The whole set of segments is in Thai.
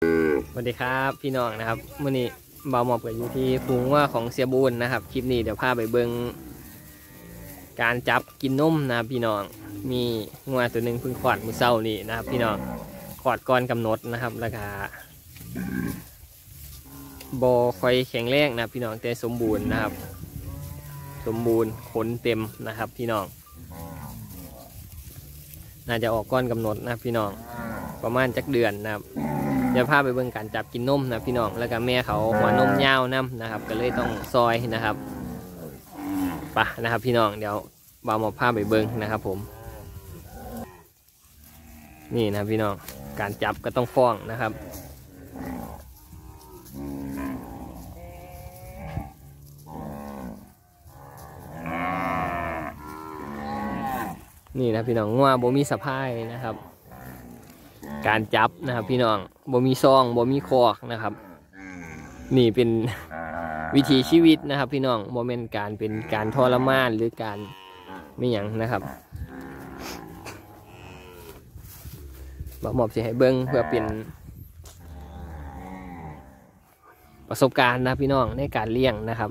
สวัสดีครับพี่น้องนะครับมื่อนี้เบาหมอบกับอยู่ที่ฟูงว่าของเสียบูนนะครับคลิปนี้เดี๋ยวพาไปเบิงการจับกินนมนะครับพี่น้องมีงวตัวหนึ่งเพิ่งขอดมือเศร้านี่นะครับ พี่น้องขอดก่อนกำหนดนะครับแล้วก็บอคอยแข็งแรงนะพี่น้องแต่สมบูรณ์นะครับ สมบูรณ์ขนเต็มนะครับ พี่น้อง น่าจะออกก้อนกำหนดนะพี่น้องประมาณจักเดือนนะครับ ดี๋ยวพาไปเบิ่งการจับกินนมนะพี่น้องแล้วก็แม่เขาหัวนมยาวนํนะครับ ก็เลยต้องซอยนะครับไปะนะครับ พี่น้องเดี๋ยวบ่าวหมอพาไปเบิ่งนะครับ ผม นี่นะพี่น้องการจับก็ต้องฟ้องนะครับนี่นะพี่น้องงัวบ่มีสะพายนะครับ การจับนะครับ พี่น้องบ่มีซองบ่มีคอกนะครับ นี่เป็นวิถีชีวิตนะครับ พี่น้องโมเมนการเป็นการทรมานหรือการไม่หยังนะครับบอกหมอบสิให้เบิ้งเพื่อเป็นประสบการณ์นะพี่น้องในการเลี้ยงนะครับ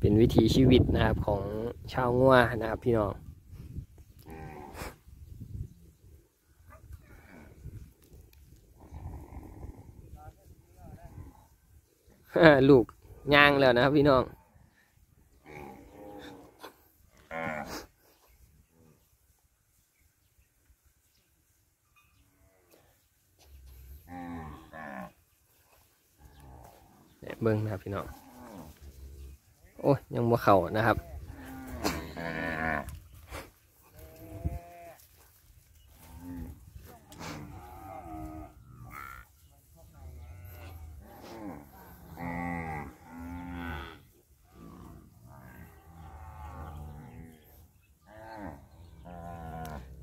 เป็นวิถีชีวิตนะครับของชาวงัวนะครับพี่น้อง ลูกย่างแล้วนะครับพี่น้องเบิ้งนะครับพี่น้อง โอ้ยยังบ่เข่านะครับ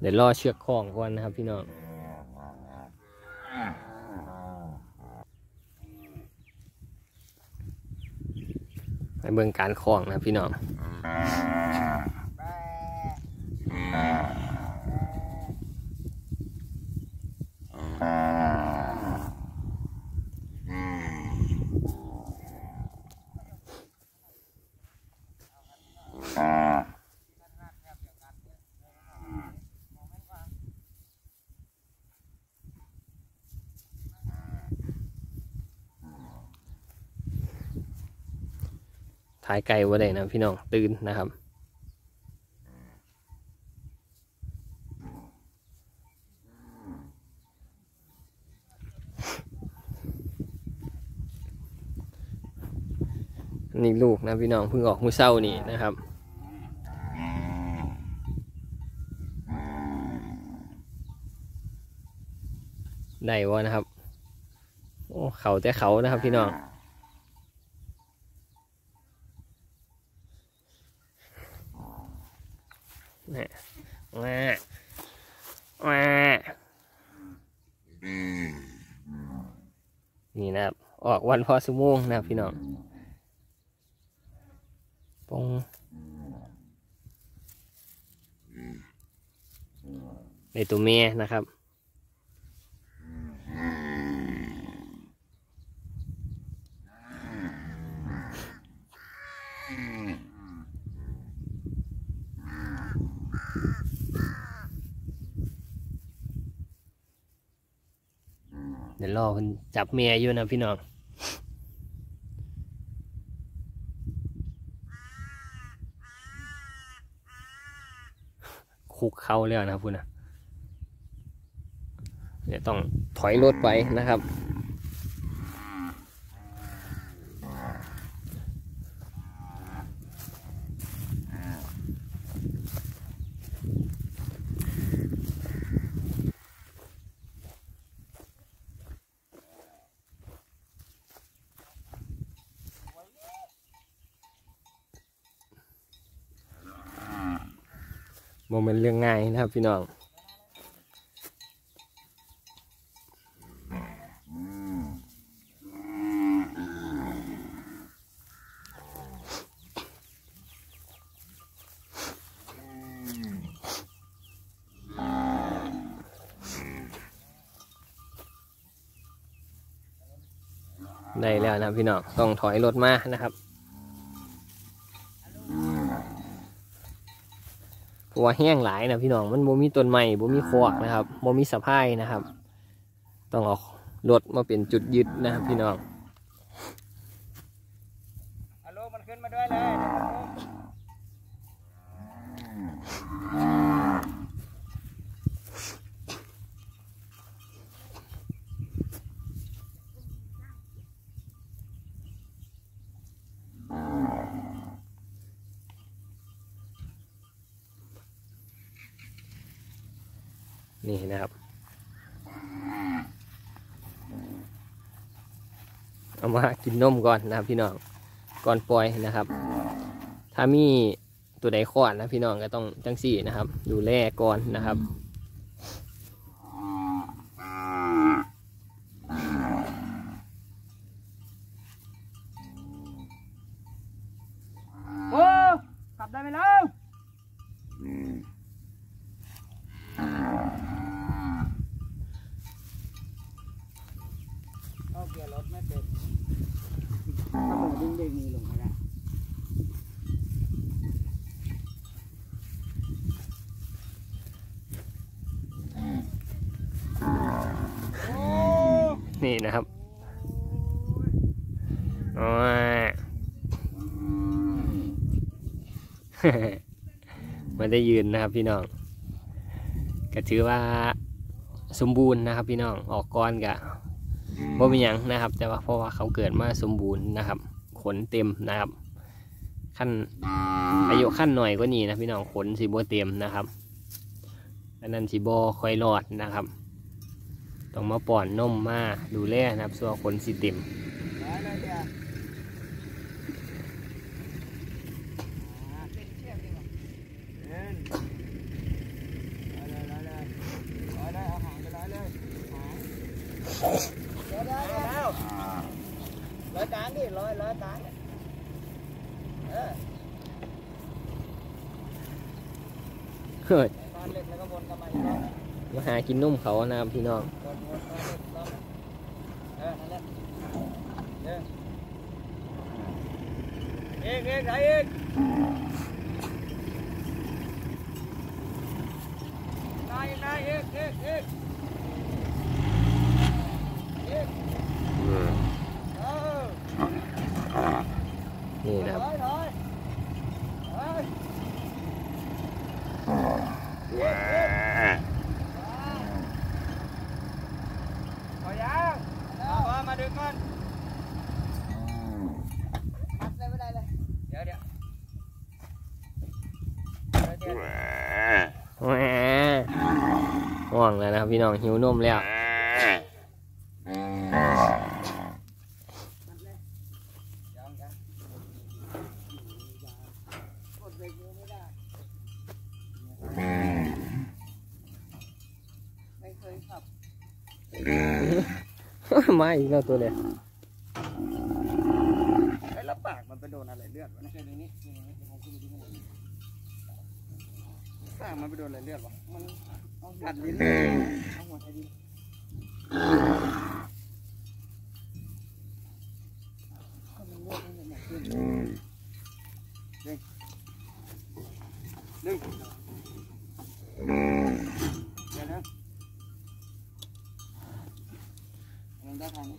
ดี๋ยวล่อเชือกคล้องก่อนนะครับพี่น้องไปเบิ่งการคล้องนะพี่น้อง ถ่ายไกลว่าได้นะพี่น้องตื่นนะครับ นี่ลูกนะพี่น้องเพิ่งออกมือเศร้านี่นะครับได้วะนะครับ โอ้เขาแต่เขานะครับพี่น้อง นี่แม่แม่นี่นะครับ ออกวันพอสมงนะพี่น้องปงในตัวเมียนะครับ เดี๋ยวรอคุณจับเมียอยู่นะพี่น้องคุกเข้าแล้วนะครับคุณนะเดี๋ยวต้องถอยรถไปนะครับ โมเมนต์เรื่องง่ายนะครับพี่น้องได้แล้วนะพี่น้องต้องถอยรถมานะครับ เพราะว่าแห้งหลายนะพี่น้องมันบ่มีต้นไม้บ่มีคอกนะครับบ่มีสะพายนะครับ ต้องเอารถมาเป็นจุดยึดนะครับพี่น้อง เอาลูกมันขึ้นมาด้วยเลย นี่นะครับ เอามากินนมก่อนนะครับพี่น้องก่อนปล่อยนะครับ ถ้ามีตัวใดคลอดนะพี่น้องก็ต้องจังสี่นะครับ ดูแลก่อนนะครับ โอ้ขับได้ไหมเล่าเข้าเกียร์รถ ไม่เป็นถ้าผมดึงดึงนี่ลงไม่ได้นี่นะครับโอ้ยมันได้ยืนนะครับพี่น้องก็ถือว่าสมบูรณ์นะครับพี่น้องออกก้อนกะ บ่เป็นหยังนะครับ แต่ว่าเพราะว่าเขาเกิดมาสมบูรณ์นะครับ ขนเต็มนะครับ ขั้นอายุขั้นหน่อยก็นี่นะพี่น้องขนสีโบเต็มนะครับอันนั้นสีโบคอยรอดนะครับ ต้องมาป่อนนมมาดูแลนะครับส่วนขนสีเต็ม ได้เลยเดี๋ยวอ่าเป็นเชือกดีกว่าเดินร้อยเลยร้อยเลยร้อยเลยเอาหางไปร้อยเลยหางเดี๋ยวเดี๋ยวเดี๋ยวร้อยกลางดิร้อยร้อยกลางเออ เฮ้ย ตอนเล็กแล้วก็วนกลับ มาอีกรอบมาหากินนมเขานะครับพี่น้องวนวนตอนเล็กรอบเออนั่นแหละเออเอกเอกไหนเอกนายนายเอกเอกเอกเอกเออนี่นะครับ ถอยถอยถอยเอกเอกพอยังเอามามา ดึงก่อนมัดเลยไม่ได้เลย เดี๋ยวเดี๋ยวเดี๋ยวเดี๋ยวแหมห่วงแล้วนะครับพี่น้องหิวนมแล้ว มาอีกแล้วตัวเดียวไอ้แล้วปากมันไปโดนอะไรเลือดวะเนี่ยดูนี่ดูนี่เดี๋ยวผมขึ้นไปดูข้างบนปากมันไปโดนอะไรเลือดวะมันเอากัดลิ้นเอาหัวไทยดินก็มันเลือดมันเนี่ยขึ้นดึงดึงเดี๋ยวนะมันได้ทางนี้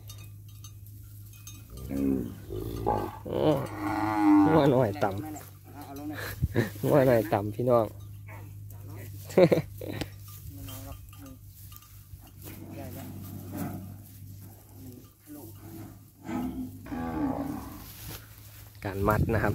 โอ้หัวหน่อยต่ นั่นแหละเอาเอาลงหน่อยำหัวหน่อย ต่ำพี่น้อง การมัดนะครับ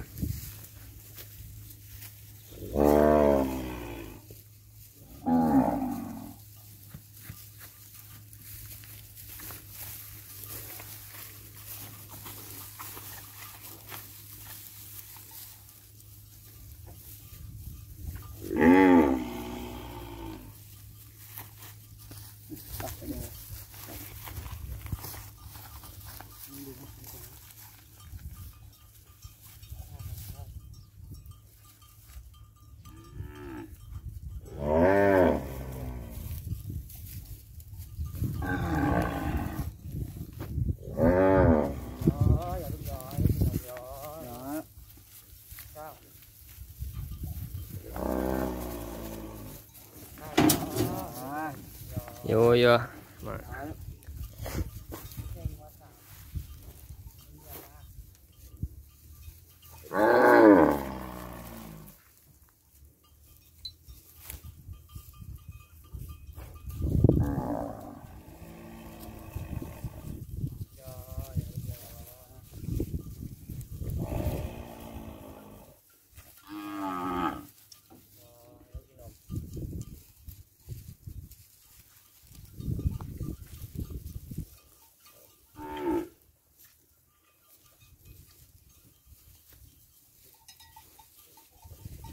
ตัดไปเ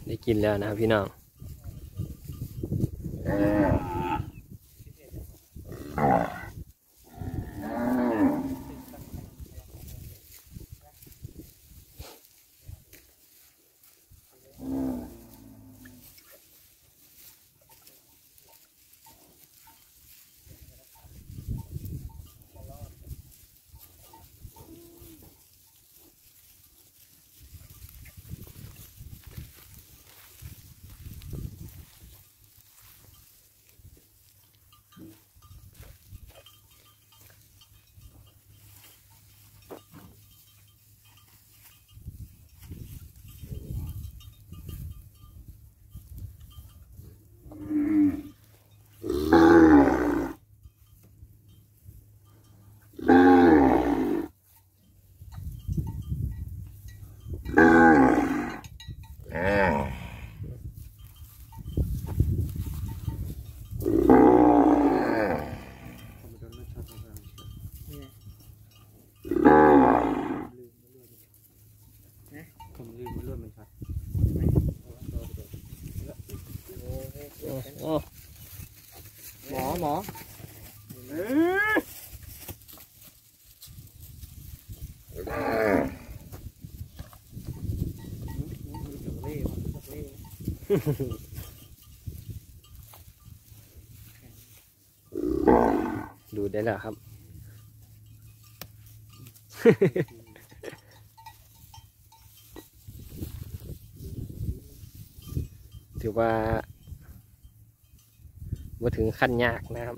ได้กินแล้วนะครับพี่น้อง ผมลืมมันรวดมันช็อตโอ้หมอหมอดูได้แล้วครับ ถือว่ามาถึงขั้นยากนะครับ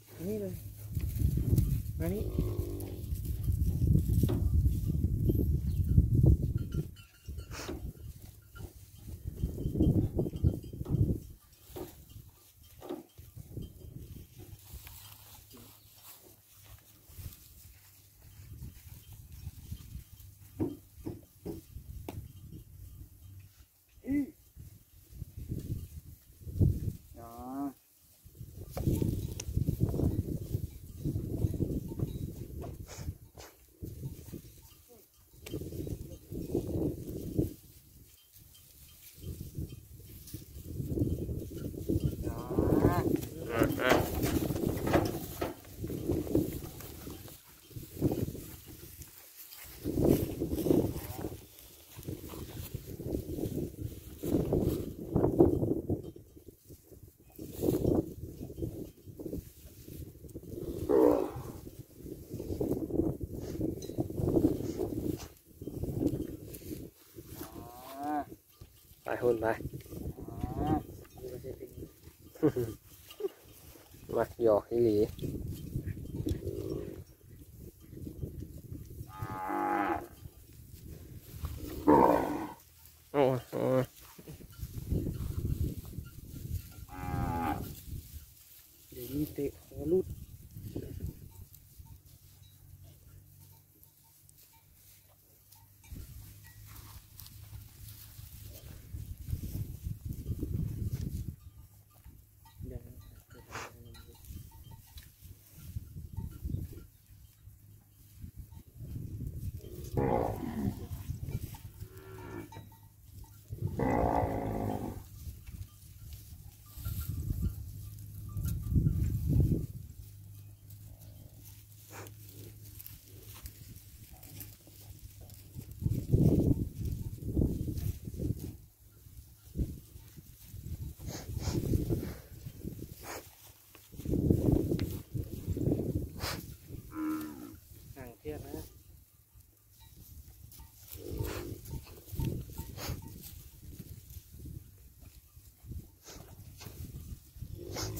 หุ่นไปอ๋อดูกระเซ็นเป็นมาหยอกอีหลีโอ้โอ้เดี๋ยวนี้เตะขอรุดเดี๋ยวนะเดี๋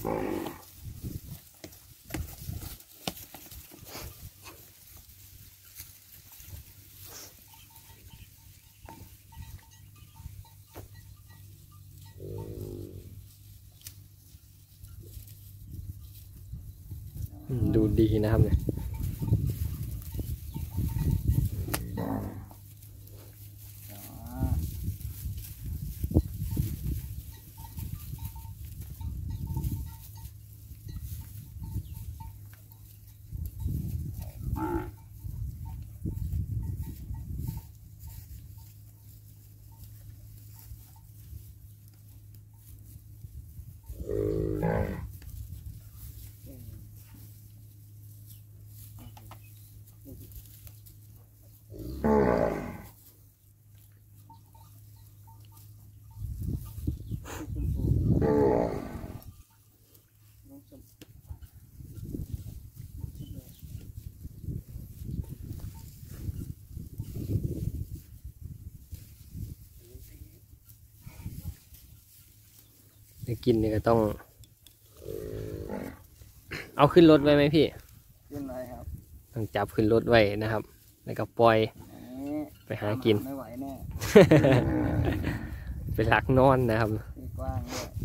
ดูดีนะครับเนี่ย จะกินเนี่ยก็ต้อง เอาขึ้นรถไว้ไหมพี่ ขึ้นเลยครับต้องจับขึ้นรถไว้นะครับ แล้วก็ปล่อยอันนี้ไปหากิน ไม่ไหวแน่ไปลักนอนนะครับ ที่กว้างด้วย ป่ะ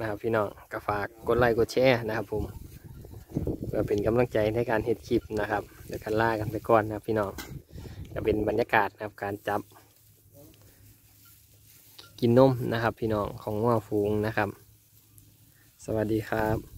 นะครับพี่น้องก็ฝากกดไลค์กดแชร์นะครับผมเพื่อเป็นกำลังใจในการเฮ็ดคลิปนะครับเดี๋ยวกันล่ากันไปก่อนนะครับพี่น้องก็เป็นบรรยากาศนะครับการจับ กินนมนะครับ พี่น้องของว่าฝูงนะครับ สวัสดีครับ